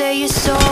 say you're sorry.